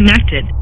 connected.